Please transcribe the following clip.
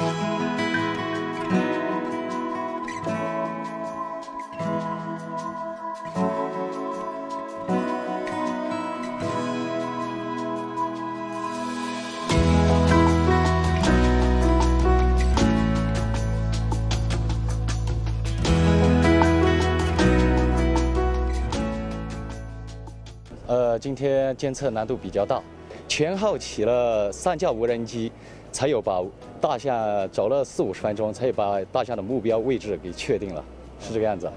哦，今天监测难度比较大。前后起了三架无人机，才有把大象找了四五十分钟，才有把大象的目标位置给确定了，是这个样子。